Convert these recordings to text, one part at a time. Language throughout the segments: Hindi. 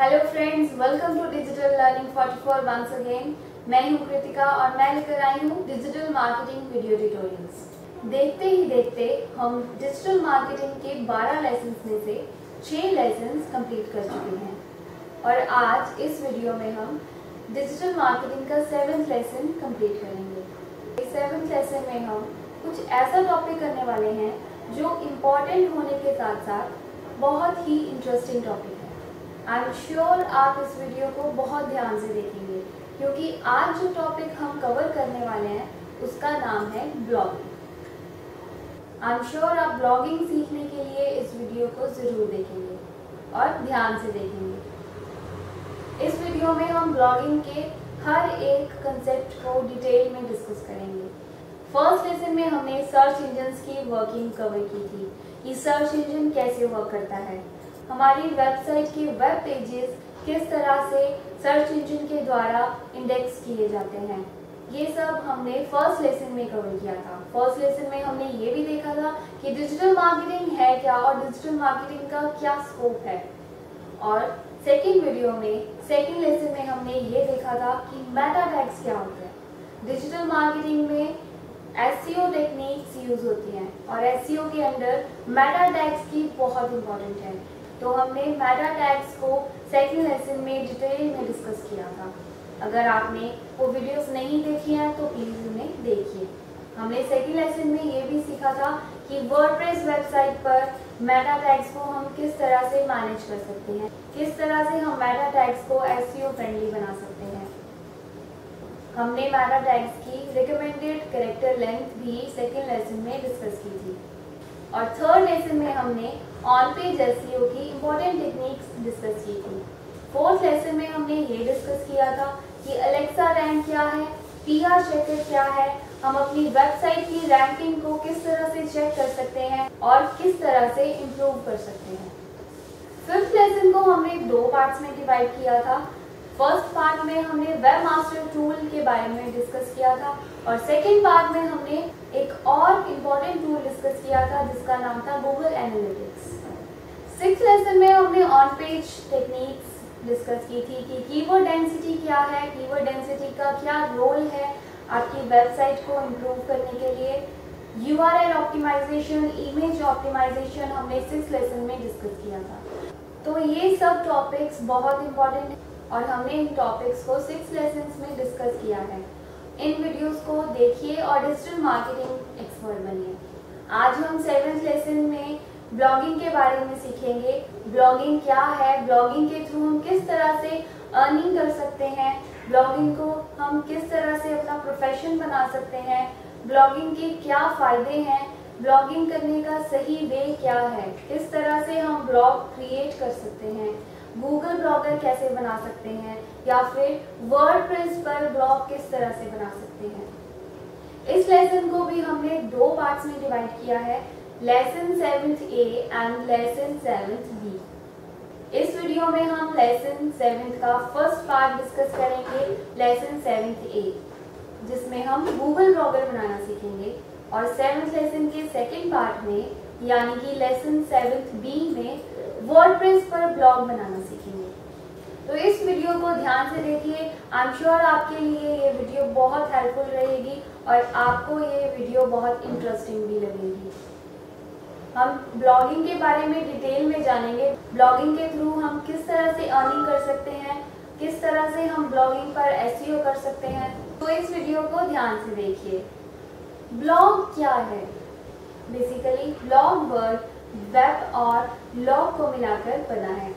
Hello friends welcome to digital learning 44 once again मैं हूँ कृतिका और मैं लेकर आई हूँ डिजिटल मार्केटिंग वीडियो ट्यूटोरियल्स देखते ही देखते हम डिजिटल मार्केटिंग के 12 लेसन में से 6 लेसन कंप्लीट कर चुके हैं। और आज इस वीडियो में हम डिजिटल मार्केटिंग का सेवेंथ लेसन कंप्लीट करेंगे। इस सेवेंथ लेसन में हम कुछ ऐसा टॉपिक करने वाले हैं जो इम्पोर्टेंट होने के साथ साथ बहुत ही interesting topic I am sure आप इस वीडियो को बहुत ध्यान से देखेंगे, क्योंकि आज जो टॉपिक हम कवर करने वाले हैं, उसका नाम है ब्लॉगिंग आई एम श्योर आप ब्लॉगिंग सीखने के लिए इस वीडियो को ज़रूर देखेंगे और ध्यान से देखेंगे। इस वीडियो में हम ब्लॉगिंग के हर एक कंसेप्ट को डिटेल में डिस्कस करेंगे। फ़र्स्ट लेसन में हमने सर्च इंजन की वर्किंग कवर की थी, कि सर्च इंजन कैसे वर्क करता है। हमारी वेबसाइट के वेब पेजेस किस तरह से सर्च इंजन के द्वारा इंडेक्स किए जाते हैं? ये सब हमने फ़र्स्ट लेसन में कवर किया था। फ़र्स्ट लेसन में हमने ये भी देखा था कि डिजिटल मार्केटिंग है क्या और डिजिटल मार्केटिंग का क्या स्कोप है। और सेकेंड वीडियो में सेकेंड लेसन में हमने ये देखा था कि मेटा टैग्स क्या होते हैं। डिजिटल मार्केटिंग में एस टेक्निक्स यूज़ होती हैं और एस के अंदर मेटा टैग्स की बहुत इंपॉर्टेंट है। तो हमने मेटा टैग्स को सेकेंड लेसन में डिटेल में डिस्कस किया था। अगर आपने वो वीडियोस नहीं देखी हैं तो प्लीज़ उन्हें देखिए। हमने सेकेंड लेसन में ये भी सीखा था कि वर्डप्रेस वेबसाइट पर मेटा टैग्स को हम किस तरह से मैनेज कर सकते हैं, किस तरह से हम मेटा टैग्स को एस फ्रेंडली बना सकते हैं। हमने मेटा टैग्स की रिकमेंडेड करेक्टर लेंथ भी सेकेंड लेसन में डिस्कस की थी। और थर्ड लेसन में हमने ऑन पेज एस की इम्पोर्टेंट टेक्निक्स डिस्कस की थी। फोर्थ लेसन में हमने ये डिस्कस किया था कि अलेक्सा रैंक क्या है पी आर चेकर क्या है, हम अपनी वेबसाइट की रैंकिंग को किस तरह से चेक कर सकते हैं और किस तरह से इम्प्रूव कर सकते हैं। फिफ्थ लेसन को हमने दो पार्ट्स में डिवाइड किया था। फ़र्स्ट पार्ट में हमने वेब मास्टर टूल के बारे में डिस्कस किया था और सेकेंड पार्ट में हमने एक और इम्पोर्टेंट टूल डिस्कस किया था, जिसका नाम था गूगल एनालिटिक्स सिक्स लेसन में हमने ऑन पेज टेक्निक्स डिस्कस की थी कि कीवर्ड डेंसिटी क्या है कीवर्ड डेंसिटी का क्या रोल है आपकी वेबसाइट को इम्प्रूव करने के लिए. U R L optimization image optimization हमने सिक्स लेसन में डिस्कस किया था. तो ये सब टॉपिक्स बहुत इंपॉर्टेंट है और हमने इन टॉपिक्स को सिक्स लेसन में डिस्कस किया है. इन वीडियोस को देखिए और डिजिटल मार्केटिंग एक्सपर्ट बनिए। आज हम सेवेंथ लेसन में ब्लॉगिंग के बारे में सीखेंगे। ब्लॉगिंग क्या है? ब्लॉगिंग के थ्रू हम किस तरह से अर्निंग कर सकते हैं? ब्लॉगिंग को हम किस तरह से अपना प्रोफेशन बना सकते हैं? ब्लॉगिंग के क्या फ़ायदे हैं? ब्लॉगिंग करने का सही वे क्या है? किस तरह से हम ब्लॉग क्रिएट कर सकते हैं? गूगल ब्लॉगर कैसे बना सकते हैं? या फिर वर्ड पर ब्लॉग किस तरह से बना सकते हैं? इस लेसन को भी हमने दो पार्ट्स में डिवाइड किया है lesson seventh A and lesson seventh B इस वीडियो में हम लेसन सेवेंथ का फ़र्स्ट पार्ट डिस्कस करेंगे लेसन सेवेंथ ए जिसमें हम गूगल ब्लॉगर बनाना सीखेंगे और सेवेंथ लेसन के सेकेंड पार्ट में, यानी कि लेसन सेवेंथ बी में वर्डप्रेस पर ब्लॉग बनाना सीखेंगे। तो इस वीडियो को ध्यान से देखिए। आई एम श्योर आपके लिए ये वीडियो बहुत हेल्पफुल रहेगी और आपको ये वीडियो बहुत इंटरेस्टिंग भी लगेगी। हम ब्लॉगिंग के बारे में डिटेल में जानेंगे। ब्लॉगिंग के थ्रू हम किस तरह से अर्निंग कर सकते हैं, किस तरह से हम ब्लॉगिंग पर एस e कर सकते हैं। तो इस वीडियो को ध्यान से देखिए। ब्लॉग क्या है? बेसिकली ब्लॉग वर्ड वेब और लॉग को मिलाकर बना है।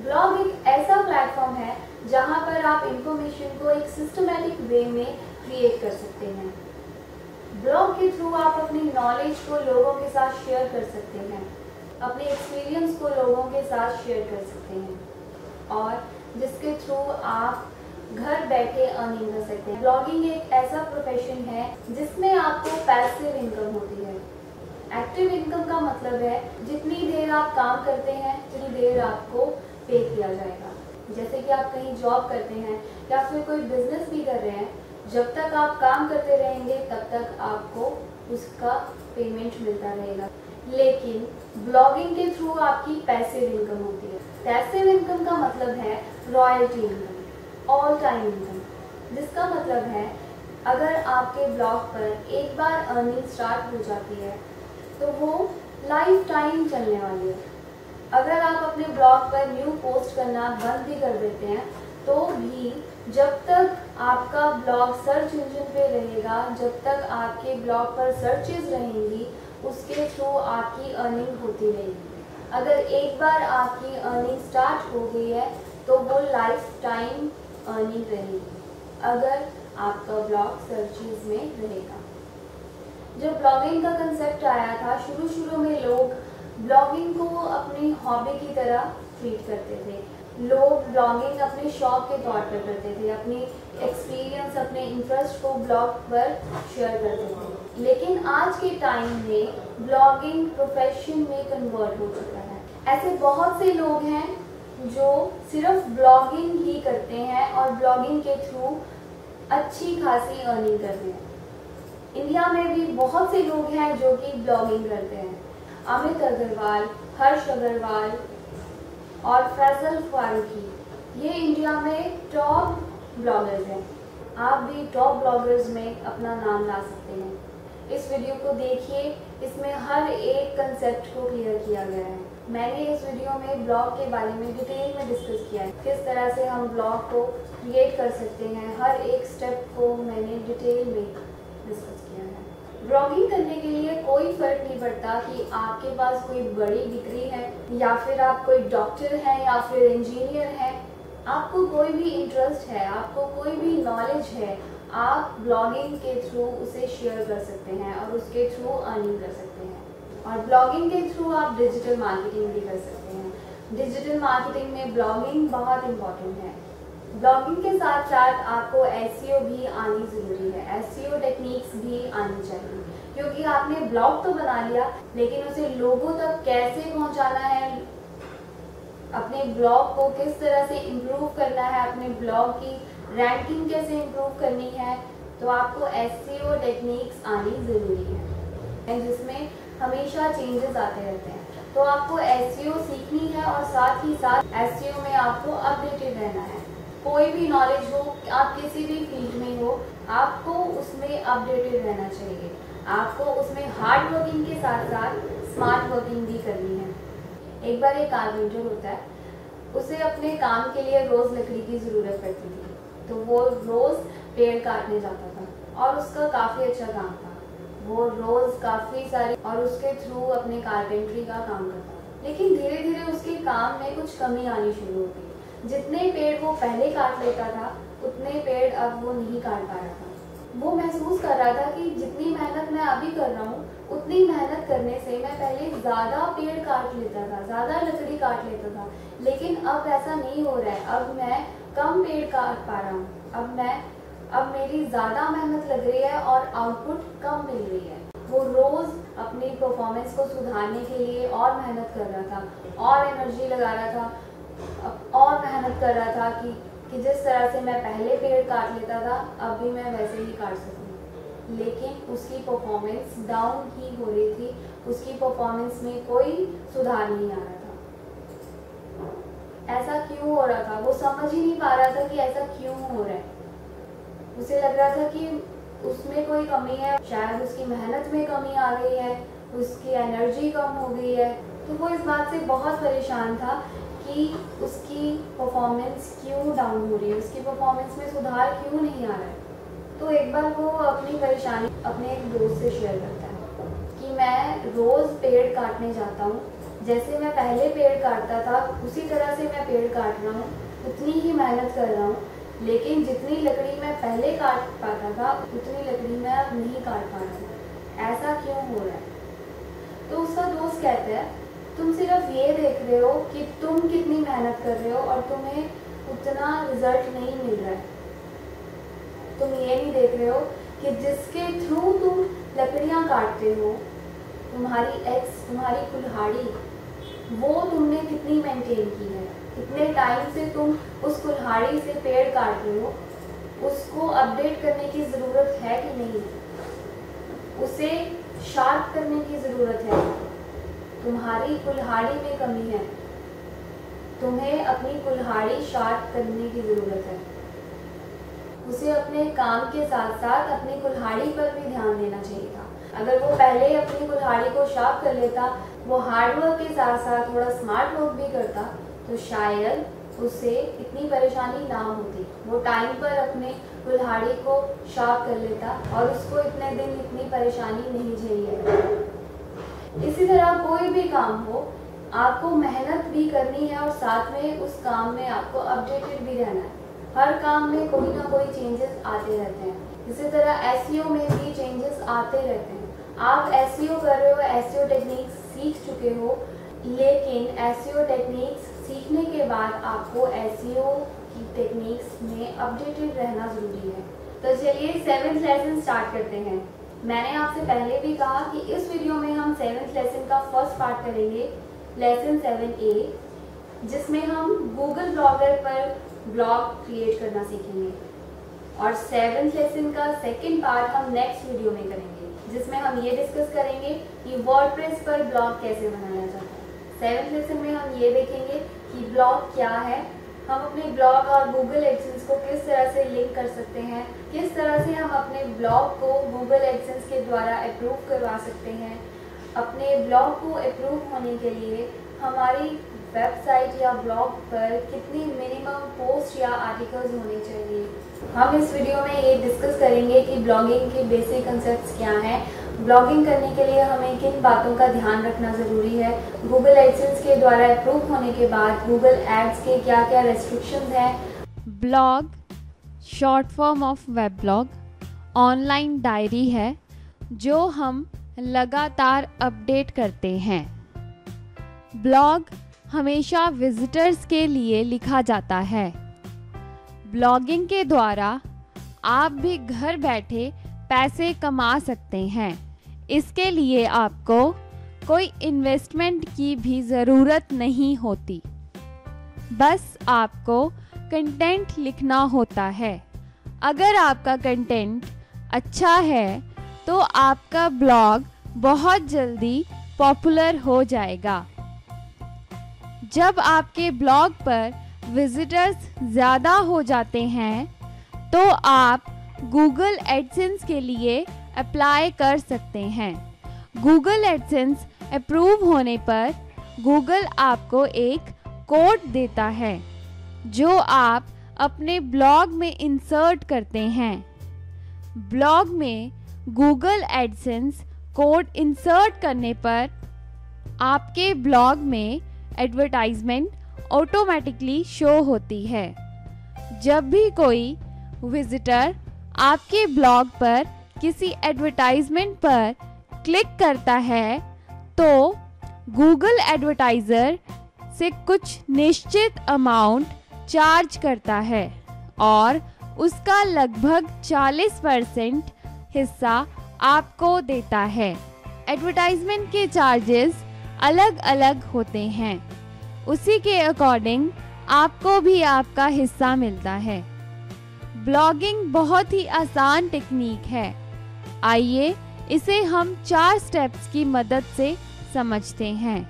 ब्लॉग एक ऐसा प्लेटफॉर्म है जहाँ पर आप इंफॉर्मेशन को एक सिस्टमेटिक वे में क्रिएट कर सकते हैं। ब्लॉग के थ्रू आप अपनी नॉलेज को लोगों के साथ शेयर कर सकते हैं। अपने एक्सपीरियंस को लोगों के साथ शेयर कर सकते हैं। और जिसके थ्रू आप घर बैठे अर्निंग कर सकते हैं। ब्लॉगिंग एक ऐसा प्रोफेशन है जिसमें आपको पैसिव इनकम होती है। एक्टिव इनकम का मतलब है, जितनी देर आप काम करते हैं, उतनी देर आपको पे किया जाएगा। जैसे कि आप कहीं जॉब करते हैं, या फिर कोई बिज़नेस भी कर रहे हैं, जब तक आप काम करते रहेंगे, तब तक आपको उसका पेमेंट मिलता रहेगा। लेकिन ब्लॉगिंग के थ्रू आपकी पैसिव इनकम होती है। पैसिव इनकम का मतलब है royalty income all time income जिसका मतलब है, अगर आपके ब्लॉग पर एक बार अर्निंग स्टार्ट हो जाती है तो वो लाइफ टाइम चलने वाली है। अगर आप अपने ब्लॉग पर न्यू पोस्ट करना बंद भी कर देते हैं तो भी जब तक आपका ब्लॉग सर्च इंजन पे रहेगा, जब तक आपके ब्लॉग पर सर्चेज रहेंगी, उसके थ्रू आपकी अर्निंग होती रहेगी। अगर एक बार आपकी अर्निंग स्टार्ट हो गई है तो वो लाइफ टाइम अर्निंग रहेगी, अगर आपका ब्लॉग सर्चेज में रहेगा। जब ब्लॉगिंग का कंसेप्ट आया था शुरू शुरू में लोग ब्लॉगिंग को अपनी हॉबी की तरह ट्रीट करते थे। लोग ब्लॉगिंग अपने शौक के तौर पर करते थे, अपनी एक्सपीरियंस अपने इंटरेस्ट को ब्लॉग पर शेयर करते थे। लेकिन आज के टाइम में ब्लॉगिंग प्रोफेशन में कन्वर्ट हो चुका है। ऐसे बहुत से लोग हैं जो सिर्फ़ ब्लॉगिंग ही करते हैं और ब्लॉगिंग के थ्रू अच्छी खासी अर्निंग करते हैं। इंडिया में भी बहुत से लोग हैं जो कि ब्लॉगिंग करते हैं। अमित अग्रवाल, हर्ष अग्रवाल और फैजल फारूकी, ये इंडिया में टॉप ब्लॉगर्स हैं। आप भी टॉप ब्लॉगर्स में अपना नाम ला सकते हैं। इस वीडियो को देखिए, इसमें हर एक कंसेप्ट को क्लियर किया गया है। मैंने इस वीडियो में ब्लॉग के बारे में डिटेल में डिस्कस किया है, किस तरह से हम ब्लॉग को क्रिएट कर सकते हैं। हर एक स्टेप को मैंने डिटेल में डिस्कस ब्लॉगिंग करने के लिए कोई फ़र्क नहीं पड़ता कि आपके पास कोई बड़ी डिग्री है, या फिर आप कोई डॉक्टर हैं, या फिर इंजीनियर हैं। आपको कोई भी इंटरेस्ट है, आपको कोई भी नॉलेज है, आप ब्लॉगिंग के थ्रू उसे शेयर कर सकते हैं और उसके थ्रू अर्निंग कर सकते हैं। और ब्लॉगिंग के थ्रू आप डिजिटल मार्केटिंग भी कर सकते हैं। डिजिटल मार्केटिंग में ब्लॉगिंग बहुत इंपॉर्टेंट है। ब्लॉगिंग के साथ साथ आपको एस e भी आनी ज़रूरी है। एस टेक्निक्स e भी आनी चाहिए। क्योंकि आपने ब्लॉग तो बना लिया, लेकिन उसे लोगों तक कैसे पहुंचाना है? अपने ब्लॉग को किस तरह से इम्प्रूव करना है? अपने ब्लॉग की रैंकिंग कैसे इम्प्रूव करनी है? तो आपको एस टेक्निक्स e आनी ज़रूरी है। जिसमें हमेशा चेंजेस आते रहते हैं। तो आपको एस सीखनी है और साथ ही साथ एस में आपको अपडेटेड रहना है। कोई भी नॉलेज हो, आप किसी भी फ़ील्ड में हो, आपको उसमें अपडेटेड रहना चाहिए। आपको उसमें हार्ड वर्किंग के साथ साथ स्मार्ट वर्किंग भी करनी है। एक बार एक कारपेंटर होता है, उसे अपने काम के लिए रोज लकड़ी की ज़रूरत पड़ती थी तो वो रोज़ पेड़ काटने जाता था और उसका काफ़ी अच्छा काम था। वो रोज़ काफ़ी सारे और उसके थ्रू अपने कारपेंट्री का काम करता लेकिन धीरे धीरे उसके काम में कुछ कमी आनी शुरू होती जितने पेड़ वो पहले काट लेता था, उतने पेड़ अब वो नहीं काट पा रहा था। वो महसूस कर रहा था कि जितनी मेहनत मैं अभी कर रहा हूँ, उतनी मेहनत करने से मैं पहले ज़्यादा पेड़ काट लेता था, ज़्यादा लकड़ी काट लेता था। लेकिन अब ऐसा नहीं हो रहा है। अब मैं कम पेड़ काट पा रहा हूँ। अब मैं, अब मेरी ज़्यादा मेहनत लग रही है और आउटपुट कम मिल रही है। वो रोज़ अपनी परफॉर्मेंस को सुधारने के लिए और मेहनत कर रहा था, और एनर्जी लगा रहा था। और मेहनत कर रहा था कि कि जिस तरह से मैं पहले पेड़ काट लेता था, अब भी मैं वैसे ही काट सकूँ। लेकिन उसकी परफॉर्मेंस डाउन ही हो रही थी। उसकी परफॉर्मेंस में कोई सुधार नहीं आ रहा था। ऐसा क्यों हो रहा था? वो समझ ही नहीं पा रहा था कि ऐसा क्यों हो रहा है। उसे लग रहा था कि उसमें कोई कमी है, शायद उसकी मेहनत में कमी आ गई है, उसकी एनर्जी कम हो गई है। तो वो इस बात से बहुत परेशान था कि उसकी परफॉर्मेंस क्यों डाउन हो रही है? उसकी परफॉर्मेंस में सुधार क्यों नहीं आ रहा है? तो एक बार वो अपनी परेशानी अपने एक दोस्त से शेयर करता है कि मैं रोज़ पेड़ काटने जाता हूँ। जैसे मैं पहले पेड़ काटता था, उसी तरह से मैं पेड़ काट रहा हूँ। उतनी ही मेहनत कर रहा हूँ। लेकिन जितनी लकड़ी मैं पहले काट पाता था, उतनी लकड़ी मैं अब नहीं काट पा रहा ऐसा क्यों हो रहा है? तो उसका दोस्त कहता है तुम सिर्फ़ ये देख रहे हो कि तुम कितनी मेहनत कर रहे हो और तुम्हें उतना रिज़ल्ट नहीं मिल रहा है। तुम ये नहीं देख रहे हो कि जिसके थ्रू तुम लकड़ियाँ काटते हो, तुम्हारी एक्स तुम्हारी कुल्हाड़ी, वो तुमने कितनी मेंटेन की है? कितने टाइम से तुम उस कुल्हाड़ी से पेड़ काट रहे हो? उसको अपडेट करने की ज़रूरत है कि नहीं? उसे शार्प करने की ज़रूरत है? तुम्हारी कुल्हाड़ी में कमी है। तुम्हें अपनी कुल्हाड़ी शार्प करने की ज़रूरत है। उसे अपने काम के साथ साथ अपनी कुल्हाड़ी पर भी ध्यान देना चाहिए था। अगर वो पहले अपनी कुल्हाड़ी को शार्प कर लेता, वो हार्डवर्क के साथ साथ थोड़ा स्मार्ट वर्क भी करता तो शायद उसे इतनी परेशानी ना होती। वो टाइम पर अपने कुल्हाड़ी को शार्प कर लेता और उसको इतने दिन इतनी परेशानी नहीं झेली इसी तरह कोई भी काम हो, आपको मेहनत भी करनी है और साथ में उस काम में आपको अपडेटेड भी रहना है। हर काम में कोई ना कोई चेंजेस आते रहते हैं। इसी तरह एस e में भी चेंजेस आते रहते हैं। आप एस e कर रहे हो एस टेक्निक्स e सीख चुके हो, लेकिन एसईओ टेक्निक्स सीखने के बाद आपको एसईओ की टेक्निक्स में अपडेटेड रहना ज़रूरी है। तो चलिए सेवेंथ लेसन स्टार्ट करते हैं। मैंने आपसे पहले भी कहा कि इस वीडियो में हम सेवेंथ लेसन का फ़र्स्ट पार्ट करेंगे लेसन सेवन ए जिसमें हम गूगल ब्लॉगर पर ब्लॉग क्रिएट करना सीखेंगे। और सेवेंथ लेसन का सेकेंड पार्ट हम नेक्स्ट वीडियो में करेंगे, जिसमें हम ये डिस्कस करेंगे कि वर्डप्रेस पर ब्लॉग कैसे बनाया जाता है। सेवेंथ लेसन में हम ये देखेंगे कि ब्लॉग क्या है हम अपने ब्लॉग और गूगल एडसेंस को किस तरह से लिंक कर सकते हैं? किस तरह से हम अपने ब्लॉग को गूगल एडसेंस के द्वारा अप्रूव करवा सकते हैं? अपने ब्लॉग को अप्रूव होने के लिए हमारी वेबसाइट या ब्लॉग पर कितनी मिनिमम पोस्ट या आर्टिकल्स होने चाहिए? हम इस वीडियो में ये डिस्कस करेंगे कि ब्लॉगिंग के बेसिक कंसेप्ट क्या हैं। ब्लॉगिंग करने के लिए हमें किन बातों का ध्यान रखना ज़रूरी है? गूगल एडसेंस के द्वारा अप्रूव होने के बाद गूगल एड्स के क्या क्या रेस्ट्रिक्शंस हैं? Blog short form of web blog online diary है, जो हम लगातार अपडेट करते हैं। ब्लॉग हमेशा विजिटर्स के लिए लिखा जाता है। ब्लॉगिंग के द्वारा आप भी घर बैठे पैसे कमा सकते हैं। इसके लिए आपको कोई इन्वेस्टमेंट की भी ज़रूरत नहीं होती। बस आपको कंटेंट लिखना होता है। अगर आपका कंटेंट अच्छा है तो आपका ब्लॉग बहुत जल्दी पॉपुलर हो जाएगा। जब आपके ब्लॉग पर विजिटर्स ज़्यादा हो जाते हैं तो आप गूगल एडसेंस के लिए अप्लाई कर सकते हैं। गूगल एडसेंस अप्रूव होने पर गूगल आपको एक कोड देता है, जो आप अपने ब्लॉग में इंसर्ट करते हैं। ब्लॉग में गूगल एडसेंस कोड इंसर्ट करने पर आपके ब्लॉग में एडवर्टाइजमेंट ऑटोमेटिकली शो होती है। जब भी कोई विजिटर आपके ब्लॉग पर किसी एडवर्टाइजमेंट पर क्लिक करता है तो गूगल एडवर्टाइज़र से कुछ निश्चित अमाउंट चार्ज करता है और उसका लगभग 40 परसेंट हिस्सा आपको देता है। एडवर्टाइजमेंट के चार्जेस अलग अलग होते हैं। उसी के अकॉर्डिंग आपको भी आपका हिस्सा मिलता है। ब्लॉगिंग बहुत ही आसान टेक्निक है। आइए, इसे हम चार स्टेप्स की मदद से समझते हैं।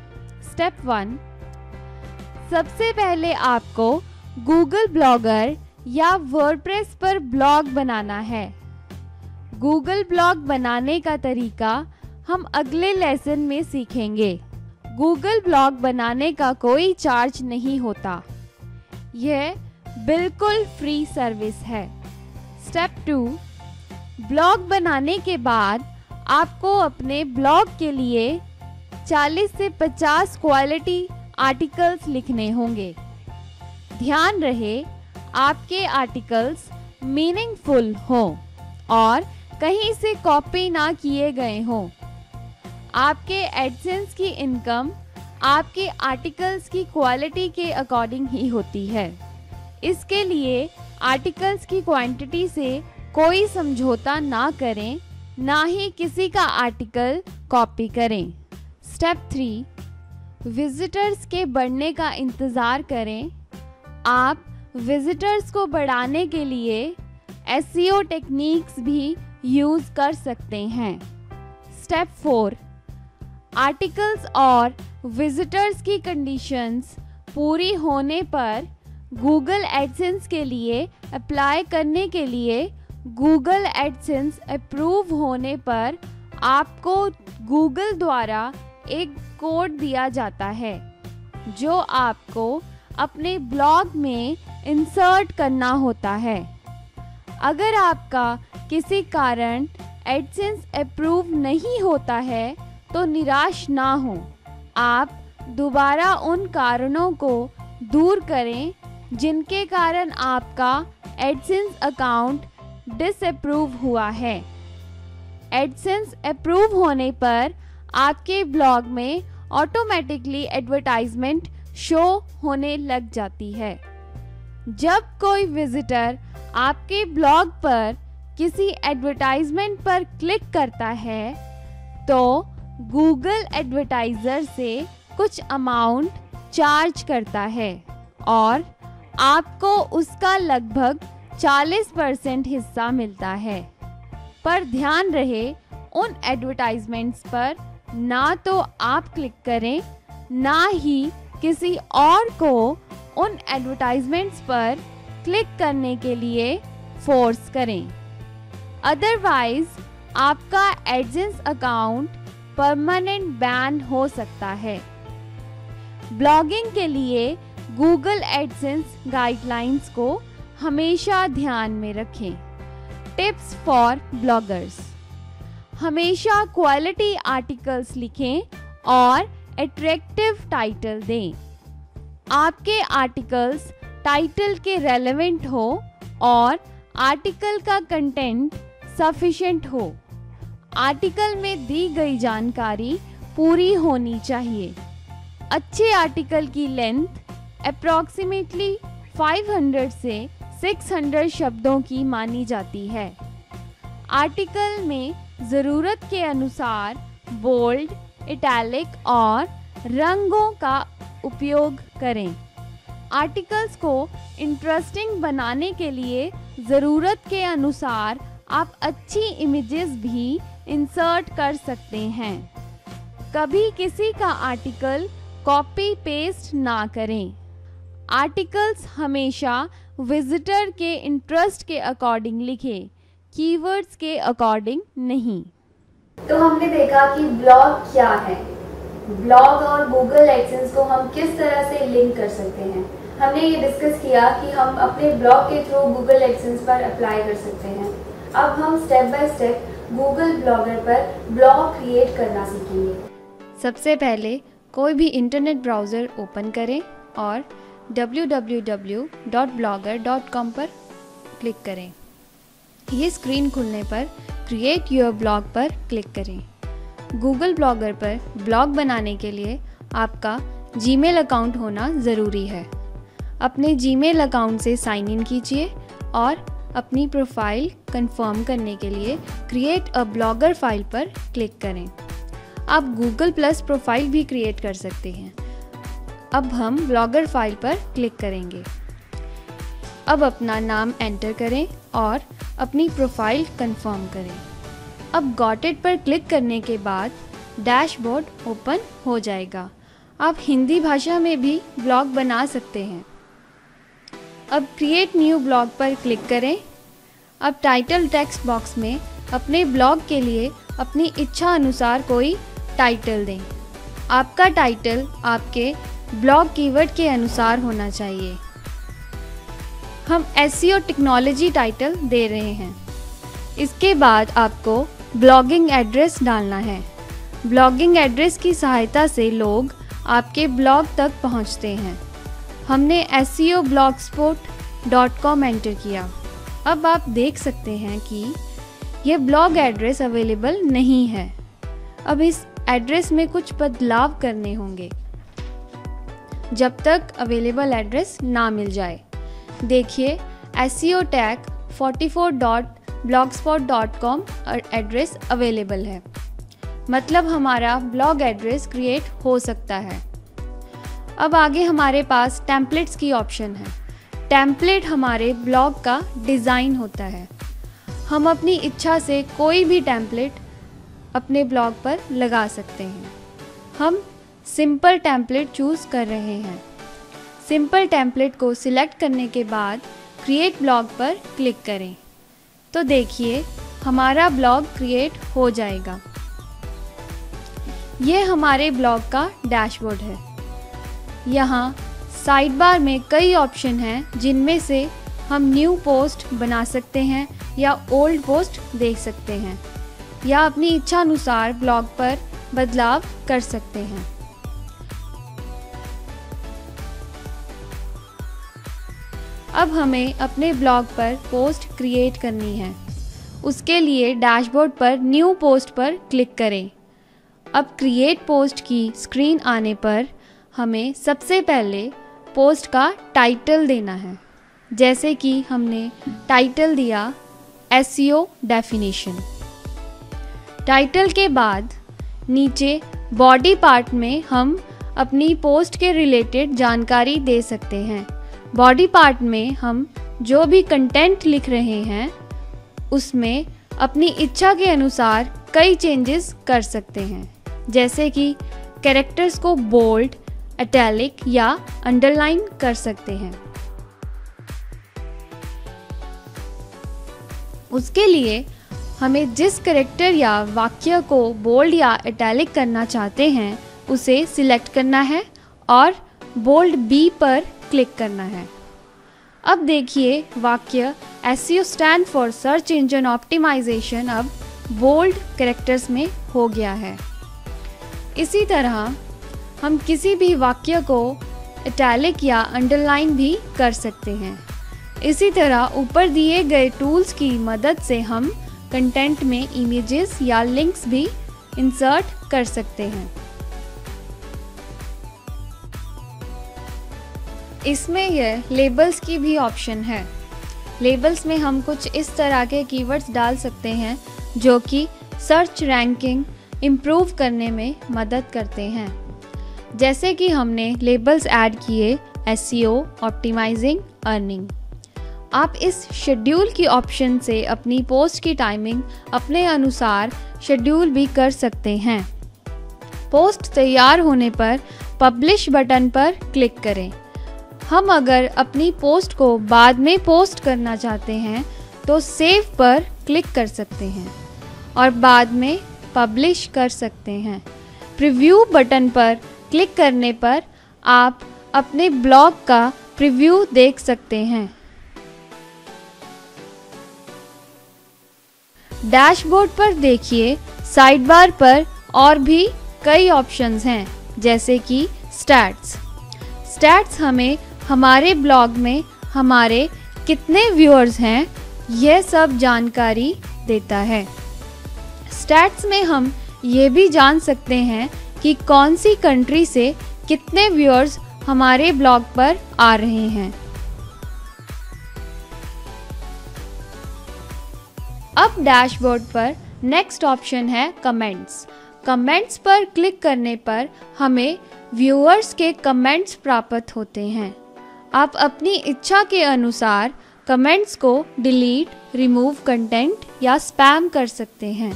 स्टेप वन सबसे पहले आपको गूगल ब्लॉगर या वर्डप्रेस पर ब्लॉग बनाना है। गूगल ब्लॉग बनाने का तरीका हम अगले लेसन में सीखेंगे। गूगल ब्लॉग बनाने का कोई चार्ज नहीं होता। यह बिल्कुल फ्री सर्विस है। स्टेप टू ब्लॉग बनाने के बाद आपको अपने ब्लॉग के लिए 40 से 50 क्वालिटी आर्टिकल्स लिखने होंगे। ध्यान रहे, आपके आर्टिकल्स मीनिंगफुल हों और कहीं से कॉपी ना किए गए हों। आपके एडसेंस की इनकम आपके आर्टिकल्स की क्वालिटी के अकॉर्डिंग ही होती है। इसके लिए आर्टिकल्स की क्वांटिटी से कोई समझौता ना करें, ना ही किसी का आर्टिकल कॉपी करें। स्टेप थ्री विजिटर्स के बढ़ने का इंतज़ार करें। आप विजिटर्स को बढ़ाने के लिए एस टेक्निक्स भी यूज़ कर सकते हैं। स्टेप फोर आर्टिकल्स और विजिटर्स की कंडीशंस पूरी होने पर गूगल एडसेंस के लिए अप्लाई करने के लिए गूगल एडसेंस अप्रूव होने पर आपको गूगल द्वारा एक कोड दिया जाता है, जो आपको अपने ब्लॉग में इंसर्ट करना होता है। अगर आपका किसी कारण एडसेंस अप्रूव नहीं होता है तो निराश ना हो। आप दोबारा उन कारणों को दूर करें, जिनके कारण आपका एडसेंस अकाउंट डिसअप्रूव हुआ है। एडसेंस अप्रूव होने पर आपके ब्लॉग में ऑटोमेटिकली एडवर्टाइजमेंट शो होने लग जाती है। जब कोई विजिटर आपके ब्लॉग पर किसी एडवर्टाइजमेंट पर क्लिक करता है तो गूगल एडवर्टाइज़र से कुछ अमाउंट चार्ज करता है और आपको उसका लगभग 40 परसेंट हिस्सा मिलता है। पर ध्यान रहे, उन एडवर्टाइजमेंट्स पर ना तो आप क्लिक करें, ना ही किसी और को उन एडवर्टाइजमेंट्स पर क्लिक करने के लिए फोर्स करें। अदरवाइज़ आपका एडजेंस अकाउंट परमानेंट बैन हो सकता है। ब्लॉगिंग के लिए गूगल एडसेंस गाइडलाइंस को हमेशा ध्यान में रखें। Tips for bloggers. हमेशा क्वालिटी आर्टिकल्स लिखें और एट्रैक्टिव टाइटल दें। आपके आर्टिकल्स टाइटल के रेलेवेंट हो और आर्टिकल का कंटेंट सफिशेंट हो। आर्टिकल में दी गई जानकारी पूरी होनी चाहिए। अच्छे आर्टिकल की लेंथ अप्रॉक्सीमेटली 500 से 600 शब्दों की मानी जाती है। आर्टिकल में ज़रूरत के अनुसार बोल्ड, इटैलिक और रंगों का उपयोग करें। आर्टिकल्स को इंटरेस्टिंग बनाने के लिए ज़रूरत के अनुसार आप अच्छी इमेजेस भी इंसर्ट कर सकते हैं। कभी किसी का आर्टिकल कॉपी पेस्ट ना करें। आर्टिकल्स हमेशा विजिटर के इंटरेस्ट के अकॉर्डिंग लिखें कीवर्ड्स के अकॉर्डिंग नहीं। तो हमने देखा कि ब्लॉग क्या है। ब्लॉग और गूगल एडसेंस को हम किस तरह से लिंक कर सकते हैं? हमने ये डिस्कस किया कि हम अपने ब्लॉग के थ्रू गूगल एडसेंस पर अप्लाई कर सकते हैं। अब हम step by step Google Blogger पर ब्लॉग क्रिएट करना सीखेंगे। सबसे पहले कोई भी इंटरनेट ब्राउज़र ओपन करें और www.blogger.com पर क्लिक करें। ये स्क्रीन खुलने पर क्रिएट योर ब्लॉग पर क्लिक करें। गूगल ब्लॉगर पर ब्लॉग बनाने के लिए आपका जीमेल अकाउंट होना ज़रूरी है। अपने जीमेल अकाउंट से साइन इन कीजिए और अपनी प्रोफ़ाइल कंफर्म करने के लिए क्रिएट अ ब्लॉगर फ़ाइल पर क्लिक करें। आप गूगल प्लस प्रोफ़ाइल भी क्रिएट कर सकते हैं। अब हम ब्लॉगर फ़ाइल पर क्लिक करेंगे। अब अपना नाम एंटर करें और अपनी प्रोफ़ाइल कंफर्म करें। अब गॉटेड पर क्लिक करने के बाद डैशबोर्ड ओपन हो जाएगा। आप हिंदी भाषा में भी ब्लॉग बना सकते हैं। अब क्रिएट न्यू ब्लॉग पर क्लिक करें। अब टाइटल टेक्स्ट बॉक्स में अपने ब्लॉग के लिए अपनी इच्छा अनुसार कोई टाइटल दें। आपका टाइटल आपके ब्लॉग कीवर्ड के अनुसार होना चाहिए। हम एस टेक्नोलॉजी टाइटल दे रहे हैं। इसके बाद आपको ब्लॉगिंग एड्रेस डालना है। ब्लॉगिंग एड्रेस की सहायता से लोग आपके ब्लॉग तक पहुँचते हैं। हमने एस सी ओ एंटर किया। अब आप देख सकते हैं कि यह ब्लॉग एड्रेस अवेलेबल नहीं है। अब इस एड्रेस में कुछ बदलाव करने होंगे। जब तक अवेलेबल एड्रेस ना मिल जाए। देखिए S C O tag forty four dot blogspot dot com address available है। मतलब हमारा ब्लॉग एड्रेस क्रिएट हो सकता है। अब आगे हमारे पास टेम्पलेट्स की ऑप्शन है। टेम्पलेट हमारे ब्लॉग का डिज़ाइन होता है। हम अपनी इच्छा से कोई भी टेम्पलेट अपने ब्लॉग पर लगा सकते हैं। हम सिंपल टेम्पलेट चूज़ कर रहे हैं। सिंपल टेम्पलेट को सिलेक्ट करने के बाद क्रिएट ब्लॉग पर क्लिक करें। तो देखिए, हमारा ब्लॉग क्रिएट हो जाएगा। ये हमारे ब्लॉग का डैशबोर्ड है। यहाँ साइड बार में कई ऑप्शन हैं, जिनमें से हम न्यू पोस्ट बना सकते हैं या ओल्ड पोस्ट देख सकते हैं, या अपनी इच्छा अनुसार ब्लॉग पर बदलाव कर सकते हैं। अब हमें अपने ब्लॉग पर पोस्ट क्रिएट करनी है। उसके लिए डैशबोर्ड पर न्यू पोस्ट पर क्लिक करें। अब क्रिएट पोस्ट की स्क्रीन आने पर हमें सबसे पहले पोस्ट का टाइटल देना है। जैसे कि हमने टाइटल दिया एस डेफिनेशन टाइटल के बाद नीचे बॉडी पार्ट में हम अपनी पोस्ट के रिलेटेड जानकारी दे सकते हैं। बॉडी पार्ट में हम जो भी कंटेंट लिख रहे हैं, उसमें अपनी इच्छा के अनुसार कई चेंजेस कर सकते हैं। जैसे कि कैरेक्टर्स को बोल्ड अटैलिक या अंडरलाइन कर सकते हैं। उसके लिए हमें जिस करेक्टर या वाक्य को बोल्ड या इटैलिक करना चाहते हैं, उसे सिलेक्ट करना है और बोल्ड बी पर क्लिक करना है। अब देखिए वाक्य S C stand for search engine optimization अब बोल्ड करेक्टर्स में हो गया है। इसी तरह हम किसी भी वाक्य को इटैलिक या अंडरलाइन भी कर सकते हैं। इसी तरह ऊपर दिए गए टूल्स की मदद से हम कंटेंट में इमेजेस या लिंक्स भी इंसर्ट कर सकते हैं। इसमें यह लेबल्स की भी ऑप्शन है। लेबल्स में हम कुछ इस तरह के कीवर्ड्स डाल सकते हैं, जो कि सर्च रैंकिंग इम्प्रूव करने में मदद करते हैं। जैसे कि हमने लेबल्स ऐड किए एस ऑप्टिमाइजिंग अर्निंग आप इस शेड्यूल की ऑप्शन से अपनी पोस्ट की टाइमिंग अपने अनुसार शेड्यूल भी कर सकते हैं। पोस्ट तैयार होने पर पब्लिश बटन पर क्लिक करें। हम अगर अपनी पोस्ट को बाद में पोस्ट करना चाहते हैं तो सेव पर क्लिक कर सकते हैं और बाद में पब्लिश कर सकते हैं। प्रीव्यू बटन पर क्लिक करने पर आप अपने ब्लॉग का प्रीव्यू देख सकते हैं। डैशबोर्ड पर देखिए साइड बार पर और भी कई ऑप्शंस हैं, जैसे कि स्टैट्स। स्टैट्स हमें हमारे ब्लॉग में हमारे कितने व्यूअर्स हैं यह सब जानकारी देता है। स्टैट्स में हम ये भी जान सकते हैं कि कौन सी कंट्री से कितने व्यूअर्स हमारे ब्लॉग पर आ रहे हैं। अब डैशबोर्ड पर नेक्स्ट ऑप्शन है कमेंट्स। कमेंट्स पर क्लिक करने पर हमें व्यूअर्स के कमेंट्स प्राप्त होते हैं। आप अपनी इच्छा के अनुसार कमेंट्स को डिलीट रिमूव कंटेंट या स्पैम कर सकते हैं।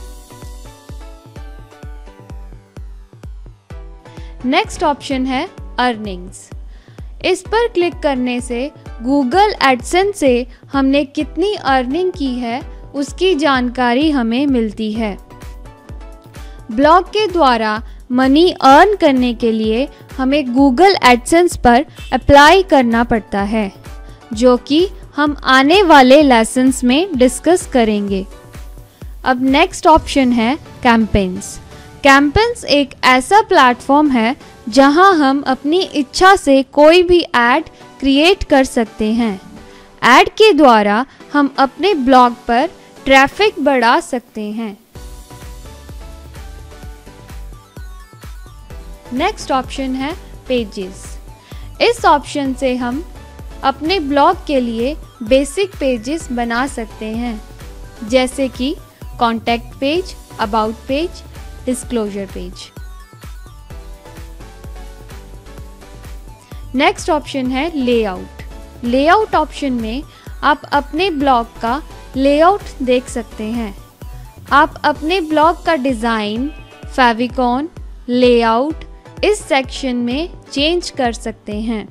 नेक्स्ट ऑप्शन है अर्निंग्स इस पर क्लिक करने से गूगल एडसन से हमने कितनी अर्निंग की है, उसकी जानकारी हमें मिलती है। ब्लॉग के द्वारा मनी अर्न करने के लिए हमें गूगल एडसेंस पर अप्लाई करना पड़ता है, जो कि हम आने वाले लेसन्स में डिस्कस करेंगे। अब नेक्स्ट ऑप्शन है कैंपेन्स कैंपेन्स एक ऐसा प्लेटफॉर्म है, जहाँ हम अपनी इच्छा से कोई भी ऐड क्रिएट कर सकते हैं। ऐड के द्वारा हम अपने ब्लॉग पर ट्रैफ़िक बढ़ा सकते हैं। नेक्स्ट ऑप्शन है पेजेस इस ऑप्शन से हम अपने ब्लॉग के लिए बेसिक पेजेस बना सकते हैं, जैसे कि contact page about page disclosure page next option है लेआउट लेआउट ऑप्शन में आप अपने ब्लॉग का लेआउट देख सकते हैं. आप अपने ब्लॉग का डिज़ाइन फेविकॉन लेआउट इस सेक्शन में चेंज कर सकते हैं।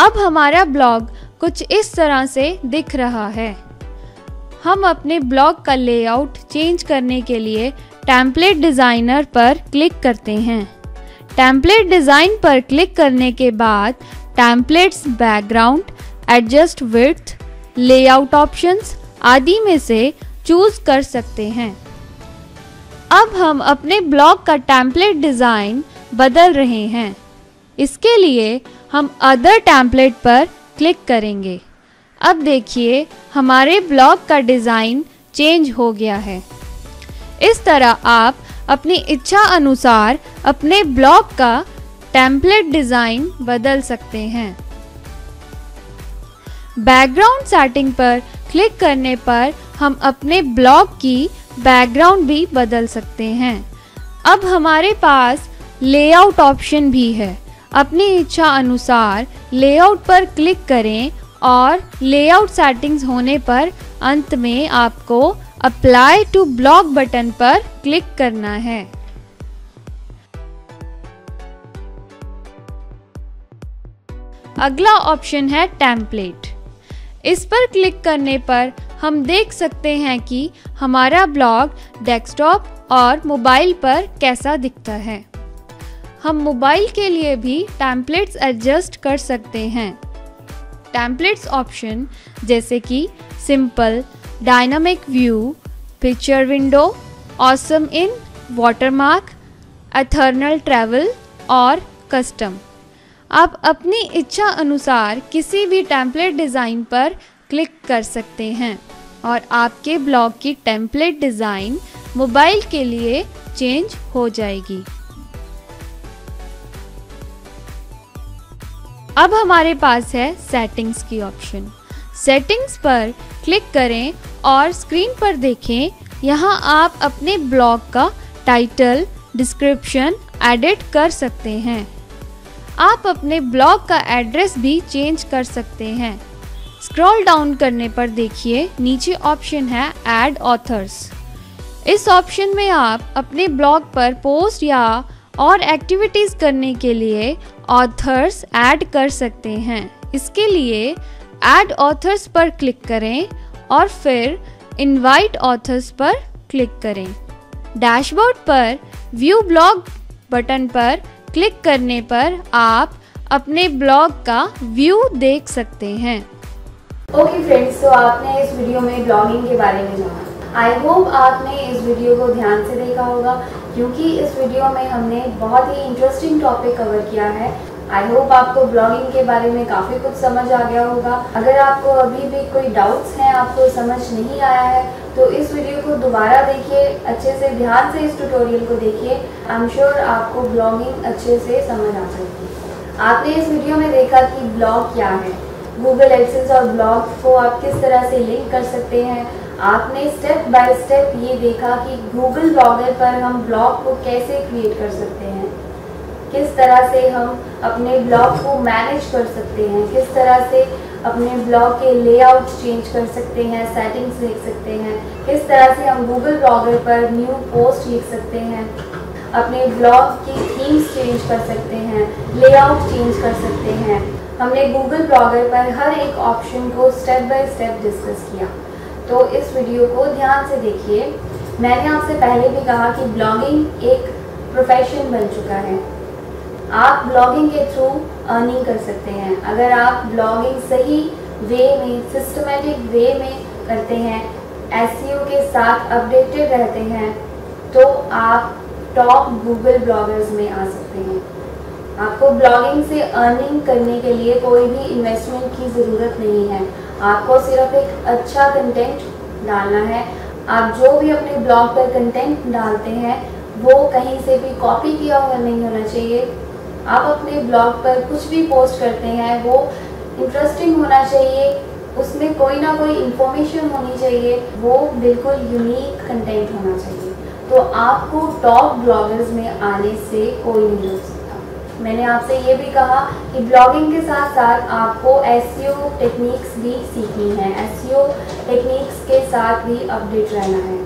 अब हमारा ब्लॉग कुछ इस तरह से दिख रहा है। हम अपने ब्लॉग का लेआउट चेंज करने के लिए टेम्पलेट डिज़ाइनर पर क्लिक करते हैं। टेम्पलेट डिज़ाइन पर क्लिक करने के बाद templates background adjust with layout options आदि में से चूज़ कर सकते हैं। अब हम अपने ब्लॉग का टेम्पलेट डिज़ाइन बदल रहे हैं। इसके लिए हम अदर टेम्पलेट पर क्लिक करेंगे। अब देखिए, हमारे ब्लॉग का डिज़ाइन चेंज हो गया है। इस तरह आप अपनी इच्छा अनुसार अपने ब्लॉग का टेम्पलेट डिज़ाइन बदल सकते हैं। बैकग्राउंड सेटिंग पर क्लिक करने पर हम अपने ब्लॉग की बैकग्राउंड भी बदल सकते हैं। अब हमारे पास लेआउट ऑप्शन भी है। अपनी इच्छा अनुसार लेआउट पर क्लिक करें और लेआउट सेटिंग्स होने पर अंत में आपको अप्लाई टू ब्लॉक बटन पर क्लिक करना है। अगला ऑप्शन है टेम्पलेट इस पर क्लिक करने पर हम देख सकते हैं कि हमारा ब्लॉग डेस्कटॉप और मोबाइल पर कैसा दिखता है। हम मोबाइल के लिए भी टेम्पलेट्स एडजस्ट कर सकते हैं। टेम्पलेट्स ऑप्शन जैसे कि simple dynamic view picture window awesome in watermark ethereal travel और कस्टम आप अपनी इच्छा अनुसार किसी भी टेम्पलेट डिज़ाइन पर क्लिक कर सकते हैं। और आपके ब्लॉग की टेम्पलेट डिज़ाइन मोबाइल के लिए चेंज हो जाएगी। अब हमारे पास है सेटिंग्स की ऑप्शन सेटिंग्स पर क्लिक करें और स्क्रीन पर देखें, यहाँ आप अपने ब्लॉग का टाइटल डिस्क्रिप्शन एडिट कर सकते हैं। आप अपने ब्लॉग का एड्रेस भी चेंज कर सकते हैं। स्क्रॉल डाउन करने पर देखिए, नीचे ऑप्शन है ऐड ऑथर्स इस ऑप्शन में आप अपने ब्लॉग पर पोस्ट या और एक्टिविटीज़ करने के लिए ऑथर्स ऐड कर सकते हैं। इसके लिए ऐड ऑथर्स पर क्लिक करें और फिर इनवाइट ऑथर्स पर क्लिक करें। डैशबोर्ड पर व्यू ब्लॉग बटन पर क्लिक करने पर आप अपने ब्लॉग का व्यू देख सकते हैं। ओके फ्रेंड्स तो आपने इस वीडियो में ब्लॉगिंग के बारे में जाना। आई होप आपने इस वीडियो को ध्यान से देखा होगा, क्योंकि इस वीडियो में हमने बहुत ही इंटरेस्टिंग टॉपिक कवर किया है। आई होप आपको ब्लॉगिंग के बारे में काफ़ी कुछ समझ आ गया होगा। अगर आपको अभी भी कोई डाउट्स हैं, आपको समझ नहीं आया है तो इस वीडियो को दोबारा देखिए, अच्छे से ध्यान से इस ट्यूटोरियल को देखिए। आई एम श्योर आपको ब्लॉगिंग अच्छे से समझ आ सकती आपने इस वीडियो में देखा कि ब्लॉग क्या है। गूगल एडसेंस और ब्लॉग को आप किस तरह से लिंक कर सकते हैं? आपने स्टेप बाय स्टेप ये देखा कि गूगल ब्लॉगर पर हम ब्लॉग को कैसे क्रिएट कर सकते हैं? किस तरह से हम अपने ब्लॉग को मैनेज कर सकते हैं? किस तरह से अपने ब्लॉग के लेआउट चेंज कर सकते हैं? सेटिंग्स लिख सकते हैं। किस तरह से हम गूगल ब्लॉगर पर न्यू पोस्ट लिख सकते हैं? अपने ब्लॉग की थीम्स चेंज कर सकते हैं लेआउट चेंज कर सकते हैं। हमने गूगल ब्लॉगर पर हर एक ऑप्शन को स्टेप बाय स्टेप डिस्कस किया। तो इस वीडियो को ध्यान से देखिए। मैंने आपसे पहले भी कहा कि ब्लॉगिंग एक प्रोफेशन बन चुका है। आप ब्लॉगिंग के थ्रू अर्निंग कर सकते हैं। अगर आप ब्लॉगिंग सही वे में सिस्टमेटिक वे में करते हैं एस e के साथ अपडेटेड रहते हैं तो आप टॉप गूगल ब्लॉगर्स में आ सकते हैं। आपको ब्लॉगिंग से अर्निंग करने के लिए कोई भी इन्वेस्टमेंट की ज़रूरत नहीं है। आपको सिर्फ़ एक अच्छा कंटेंट डालना है। आप जो भी अपने ब्लॉग पर कंटेंट डालते हैं, वो कहीं से भी कॉपी किया हुआ नहीं होना चाहिए। आप अपने ब्लॉग पर कुछ भी पोस्ट करते हैं, वो इंटरेस्टिंग होना चाहिए। उसमें कोई ना कोई इंफॉर्मेशन होनी चाहिए। वो बिल्कुल यूनिक कंटेंट होना चाहिए। तो आपको टॉप ब्लॉगर्स में आने से कोई नहीं रोक मैंने आपसे ये भी कहा कि ब्लॉगिंग के साथ साथ आपको एस टेक्निक्स भी सीखनी है। एस टेक्निक्स के साथ भी अपडेट रहना है।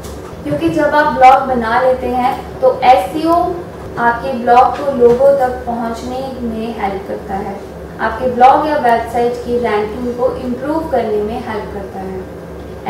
क्योंकि जब आप ब्लॉग बना लेते हैं तो एस आपके ब्लॉग को लोगों तक पहुँचने में हेल्प करता है। आपके ब्लॉग या वेबसाइट की रैंकिंग को इम्प्रूव करने में हेल्प करता है।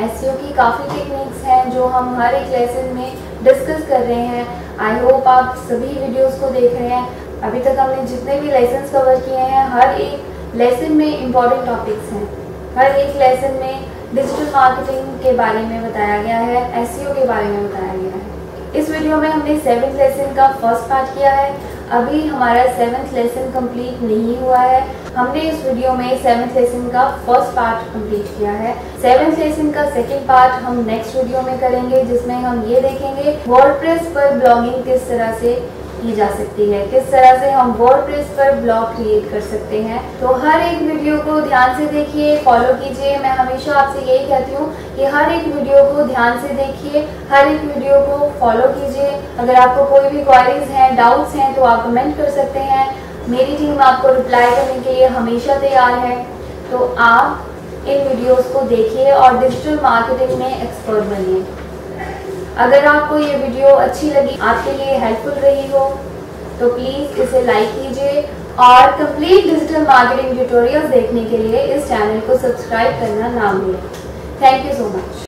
एस की काफ़ी टेक्निक्स हैं, जो हम हर एक लेसन में डिस्कस कर रहे हैं। आई होप आप सभी वीडियोस को देख रहे हैं। अभी तक हमने जितने भी लेसन कवर किए हैं, हर एक लेसन में इंपॉर्टेंट टॉपिक्स हैं। हर एक लेसन में डिजिटल मार्केटिंग के बारे में बताया गया है एस के बारे में बताया गया है। इस वीडियो में हमने सेवेंथ लेसन का फ़र्स्ट पार्ट किया है। अभी हमारा सेवेंथ लेसन कंप्लीट नहीं हुआ है। हमने इस वीडियो में सेवेंथ लेसन का फ़र्स्ट पार्ट कंप्लीट किया है। सेवेंथ लेसन का सेकंड पार्ट हम नेक्स्ट वीडियो में करेंगे, जिसमें हम ये देखेंगे वर्डप्रेस पर ब्लॉगिंग किस तरह से की जा सकती है। किस तरह से हम वर्डप्रेस पर ब्लॉग क्रिएट कर सकते हैं? तो हर एक वीडियो को ध्यान से देखिए फॉलो कीजिए। मैं हमेशा आपसे यही कहती हूँ कि हर एक वीडियो को ध्यान से देखिए, हर एक वीडियो को फॉलो कीजिए। अगर आपको कोई भी क्वारीज हैं डाउट्स हैं तो आप कमेंट कर सकते हैं। मेरी टीम आपको रिप्लाई करने के लिए हमेशा तैयार है। तो आप इन वीडियोस को देखिए और डिजिटल मार्केटिंग में एक्सपर्ट बनिए। अगर आपको ये वीडियो अच्छी लगी, आपके लिए हेल्पफुल रही हो तो प्लीज़ इसे लाइक कीजिए और कंप्लीट डिजिटल मार्केटिंग ट्यूटोरियल देखने के लिए इस चैनल को सब्सक्राइब करना ना भूलें। Thank you so much